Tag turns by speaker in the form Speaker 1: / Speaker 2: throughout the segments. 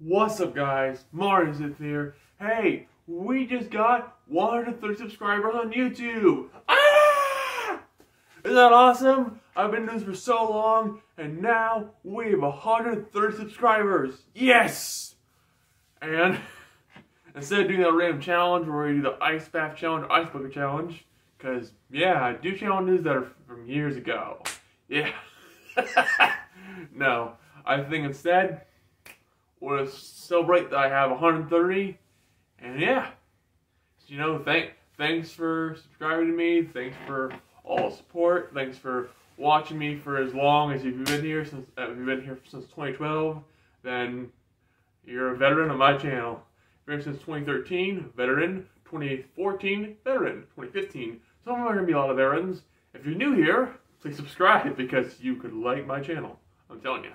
Speaker 1: What's up guys, Martin is here. Hey, we just got 130 subscribers on YouTube. Ah! Isn't that awesome? I've been doing this for so long and now we have 130 subscribers. Yes! And instead of doing that random challenge where we do the ice bath challenge or ice bucket challenge, because yeah, I do challenges that are from years ago. Yeah. no, I think instead we'll celebrate that I have 130. And yeah, you know, thank thanks for subscribing to me. Thanks for all the support. Thanks for watching me for as long as you've been here since uh, if you've been here since 2012. Then you're a veteran of my channel. Been since 2013, veteran. 2014, veteran. 2015. Some of are gonna be a lot of veterans. If you're new here, please subscribe because you could like my channel. I'm telling you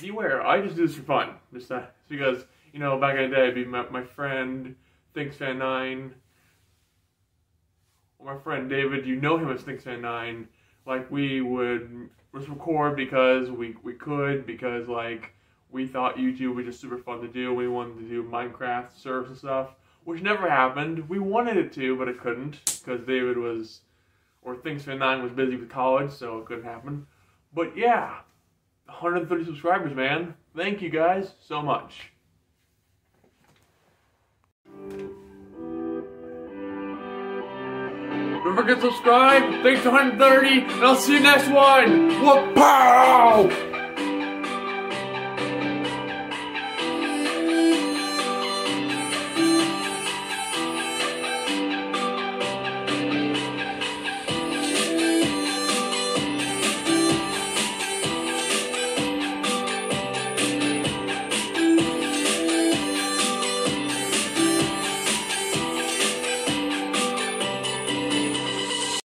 Speaker 1: beware. I just do this for fun. Just uh, because, you know, back in the day, I'd be my, my friend, Thinks Fan 9, or my friend David, you know him as Thinks Fan 9. Like, we would just record because we, we could, because, like, we thought YouTube was just super fun to do. We wanted to do Minecraft servers and stuff, which never happened. We wanted it to, but it couldn't, because David was, or Thinks Fan 9 was busy with college, so it couldn't happen. But yeah, 130 subscribers, man. Thank you guys so much. Don't forget to subscribe. Thanks to 130, and I'll see you next one. Whoop, pow!